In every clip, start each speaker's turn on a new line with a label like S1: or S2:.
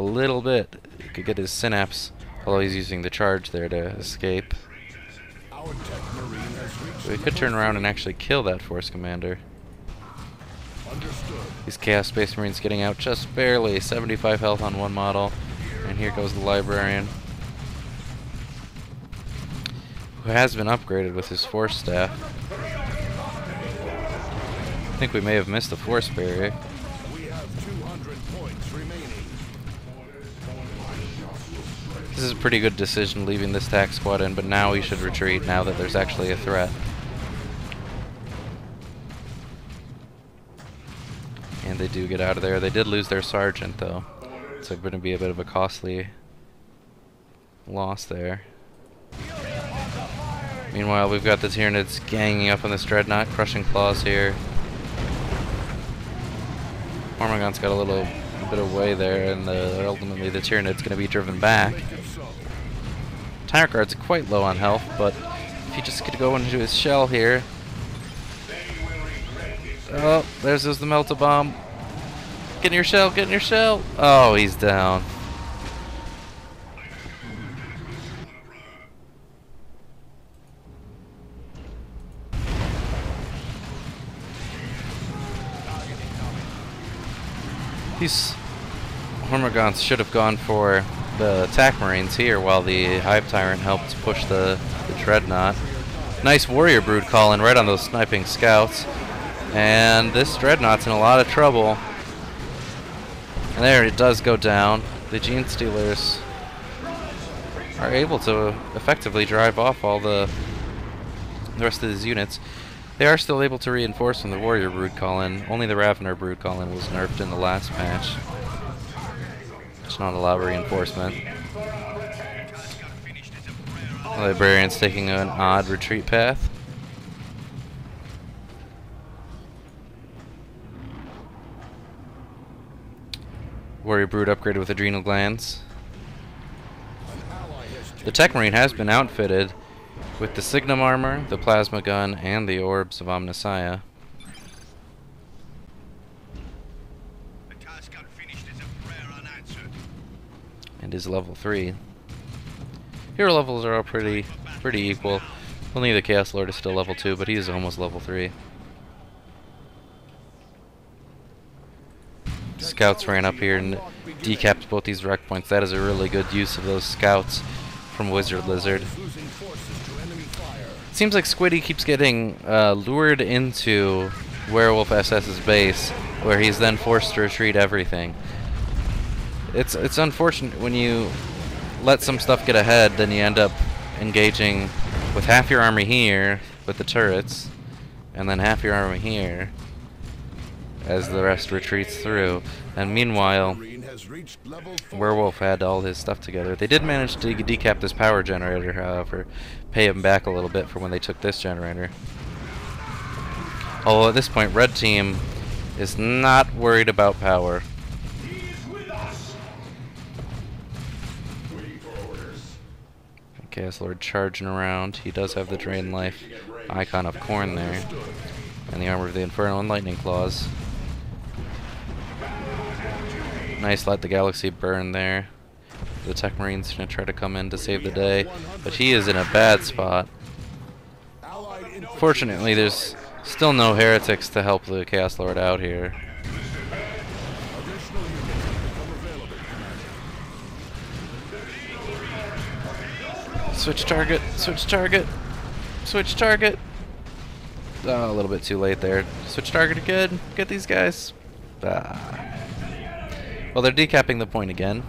S1: a little bit. He could get his synapse while he's using the charge there to escape. We could turn around and actually kill that force commander. These Chaos Space Marines getting out just barely. 75 health on one model. And here goes the Librarian. Who has been upgraded with his Force Staff. I think we may have missed the Force Barrier. This is a pretty good decision leaving this tac squad in, but now we should retreat now that there's actually a threat. And they do get out of there. They did lose their sergeant, though. It's going to be a bit of a costly loss there. Meanwhile, we've got the Tyranids ganging up on this Dreadnought, crushing claws here. Hormagaunts got a little bit away there, and uh, ultimately the Tyranid's going to be driven back. Tyrant Guard's quite low on health, but if he just could go into his shell here. Oh, there's the Melta Bomb. Get in your shell, get in your shell. Oh, he's down. These Hormagaunts should have gone for the attack marines here while the Hive Tyrant helped push the, the Dreadnought. Nice Warrior Brood calling right on those sniping scouts. And this Dreadnought's in a lot of trouble. And there it does go down. The Gene Stealers are able to effectively drive off all the, the rest of these units. They are still able to reinforce from the Warrior Brood Call-in. Only the Ravener Brood Call-in was nerfed in the last patch. Not a lot of reinforcement. Librarian's taking an odd retreat path. Warrior Brood upgraded with adrenal glands. The Tech Marine has been outfitted with the Signum armor, the plasma gun, and the orbs of Omnissiah. And is level 3. Hero levels are all pretty pretty equal. Only the Chaos Lord is still level 2, but he is almost level 3. Scouts ran up here and decapped both these wreck points. That is a really good use of those scouts from Wizard Lizard. Seems like Squidy keeps getting uh, lured into Werewolf SS's base, where he's then forced to retreat everything. It's it's unfortunate when you let some stuff get ahead, then you end up engaging with half your army here with the turrets, and then half your army here as the rest retreats through. And meanwhile, Werewolf had all his stuff together. They did manage to decap this power generator, however, pay him back a little bit for when they took this generator. Although at this point, Red Team is not worried about power. Chaos Lord charging around. He does have the Drain Life icon of Khorne there. And the Armor of the Inferno and Lightning Claws. Nice let the Galaxy burn there. The Tech Marine's gonna try to come in to save the day. But he is in a bad spot. Fortunately, there's still no heretics to help the Chaos Lord out here. Switch target, switch target, switch target. Oh, a little bit too late there. Switch target again. Get these guys. Ah. Well, they're decapping the point again.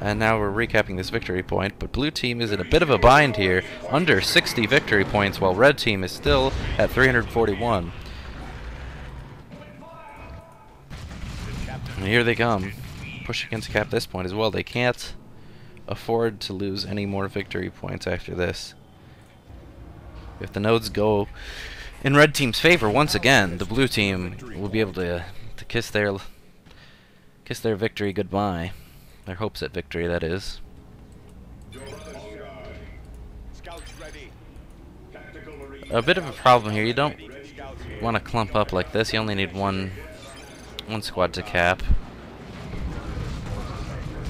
S1: And now we're recapping this victory point, but blue team is in a bit of a bind here, under 60 victory points, while red team is still at 341. And here they come, pushing into cap this point as well. They can't afford to lose any more victory points after this. If the nodes go in red team's favor once again, the blue team will be able to to kiss their kiss their victory goodbye. Their hopes at victory, that is. A bit of a problem here. You don't want to clump up like this. You only need one one squad to cap.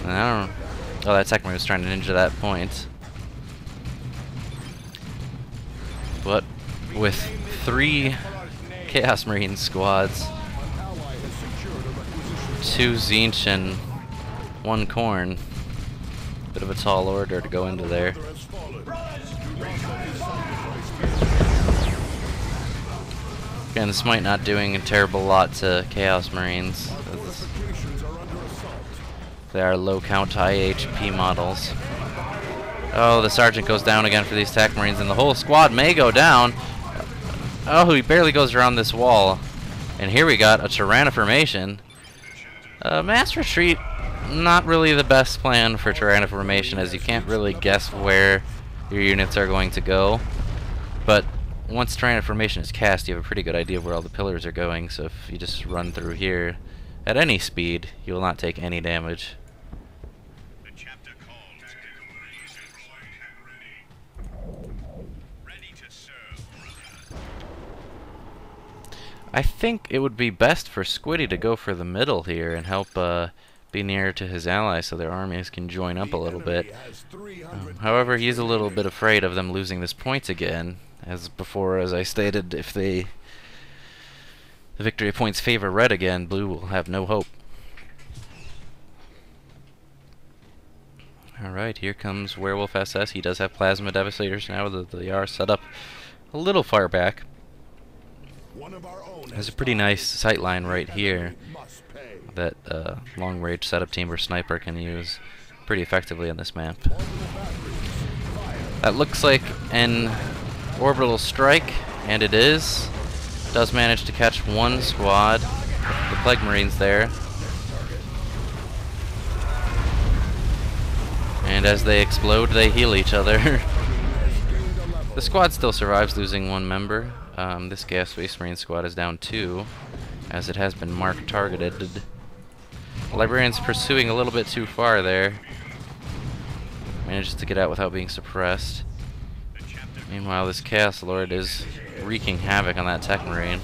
S1: I don't... Oh, that Tech was trying to ninja that point. But with three Chaos Marine squads, two Tzeentch and one Khorne, bit of a tall order to go into there. Again, this might not doing a terrible lot to Chaos Marines. They are low count, high HP models. Oh, the sergeant goes down again for these Tech Marines, and the whole squad may go down. Oh, he barely goes around this wall. And here we got a Tyrannoformation. Uh, mass retreat, not really the best plan for Tyrannoformation, as you can't really guess where your units are going to go. But once Tyrannoformation is cast, you have a pretty good idea of where all the pillars are going, so if you just run through here at any speed, you will not take any damage. I think it would be best for Squidy to go for the middle here and help uh, be nearer to his allies so their armies can join up a little bit. Um, however, he's a little bit afraid of them losing this point again. As before, as I stated, if they the victory points favor red again, blue will have no hope. Alright, here comes Werewolf SS. He does have Plasma Devastators now that they are set up a little far back. There's a pretty nice sight line right here that uh, long range setup team or sniper can use pretty effectively on this map. That looks like an orbital strike, and it is. Does manage to catch one squad, the Plague Marines there. And as they explode, they heal each other. the squad still survives, losing one member. Um, this Chaos Space Marine squad is down two, as it has been marked targeted. Librarian's pursuing a little bit too far there. Manages to get out without being suppressed. Meanwhile, this Chaos Lord is wreaking havoc on that Tech Marine.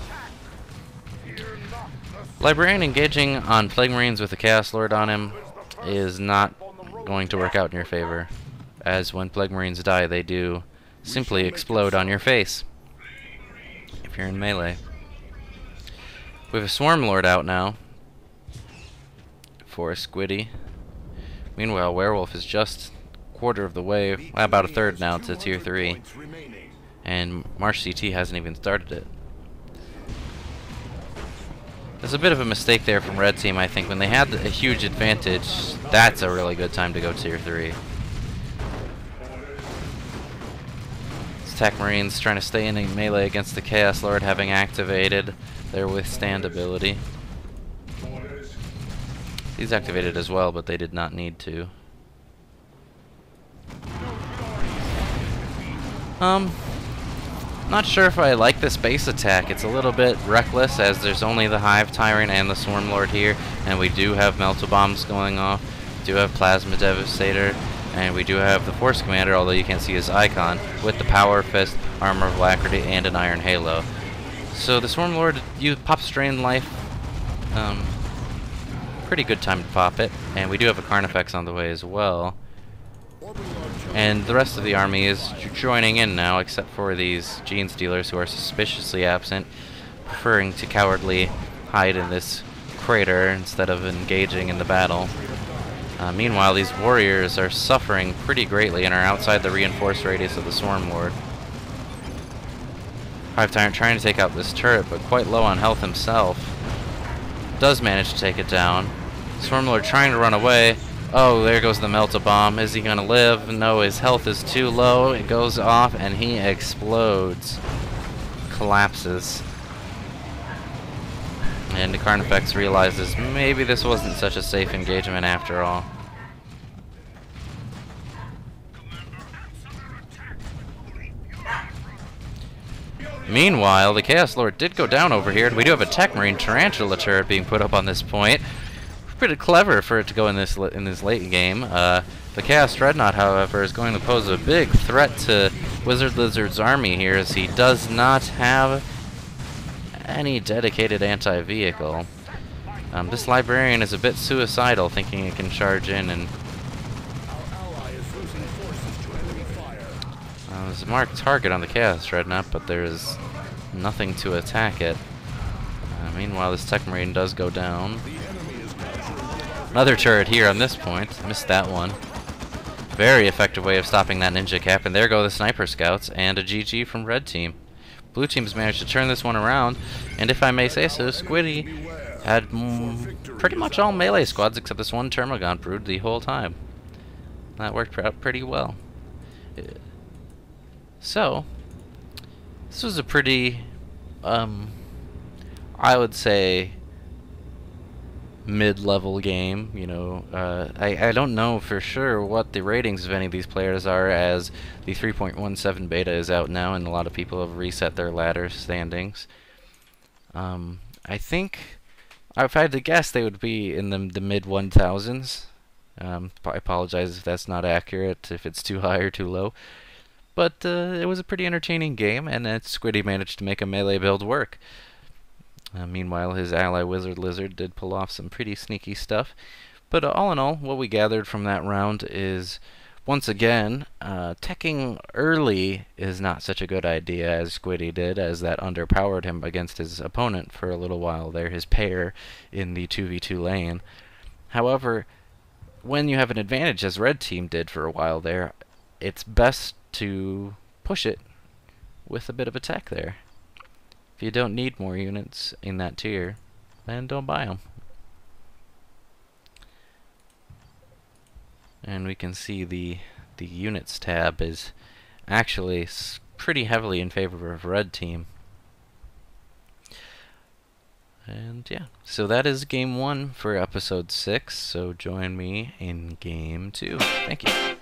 S1: Librarian engaging on Plague Marines with the Chaos Lord on him is not going to work out in your favor, as when Plague Marines die, they do simply explode on your face if you're in melee. We have a Swarm Lord out now for Squidy. Meanwhile, Werewolf is just quarter of the way, about a third now to tier 3. And marshct hasn't even started it. There's a bit of a mistake there from Red Team, I think. When they had a huge advantage, that's a really good time to go tier 3. Tech Marines trying to stay in melee against the Chaos Lord having activated their withstand ability. He's activated as well, but they did not need to. Um, not sure if I like this base attack. It's a little bit reckless as there's only the Hive Tyrant and the Swarm Lord here, and we do have Melta Bombs going off, we do have Plasma Devastator, and we do have the Force Commander, although you can't see his icon, with the Power Fist, Armor of Alacrity, and an Iron Halo. So the Swarm Lord, you pop Strain Life, um, pretty good time to pop it. And we do have a Carnifex on the way as well. And the rest of the army is joining in now, except for these Gene Stealers who are suspiciously absent, preferring to cowardly hide in this crater instead of engaging in the battle. Uh, meanwhile, these warriors are suffering pretty greatly and are outside the reinforced radius of the Swarm Lord. Hive Tyrant trying to take out this turret, but quite low on health himself. Does manage to take it down. Swarm Lord trying to run away. Oh, there goes the Melta Bomb. Is he to live? No, his health is too low. It goes off and he explodes. Collapses. And Carnifex realizes maybe this wasn't such a safe engagement after all. Meanwhile, the Chaos Lord did go down over here, and we do have a Tech Marine Tarantula turret being put up on this point. Pretty clever for it to go in this in this late game. Uh, the Chaos Dreadnought, however, is going to pose a big threat to Wizard Lizard's army here, as he does not have any dedicated anti-vehicle. Um, this librarian is a bit suicidal, thinking it can charge in and... Uh, there's a marked target on the Chaos Dreadnought, but there's nothing to attack it. Uh, meanwhile, this Tech Marine does go down. Another turret here on this point. Missed that one. Very effective way of stopping that ninja cap, and there go the sniper scouts, and a GG from red team. Blue team's managed to turn this one around, and if I may say so, Squidy had mm, pretty much all melee squads except this one Termagant brood the whole time. That worked out pretty well. So, this was a pretty, um, I would say, mid-level game. You know, uh, I I don't know for sure what the ratings of any of these players are, as the 3.17 beta is out now, and a lot of people have reset their ladder standings. Um, I think if I had to guess, they would be in the, the mid 1000s. Um, I apologize if that's not accurate, if it's too high or too low. But uh, it was a pretty entertaining game, and Squidy managed to make a melee build work. Uh, meanwhile, his ally Wizard Lizard did pull off some pretty sneaky stuff. But all in all, what we gathered from that round is once again, uh, teching early is not such a good idea as Squidy did, as that underpowered him against his opponent for a little while there, his pair in the 2v2 lane. However, when you have an advantage, as Red Team did for a while there, it's best to push it with a bit of attack there. If you don't need more units in that tier, then don't buy them. and we can see the the units tab is actually pretty heavily in favor of red team. And yeah so that is game one for episode six so join me in game two. Thank you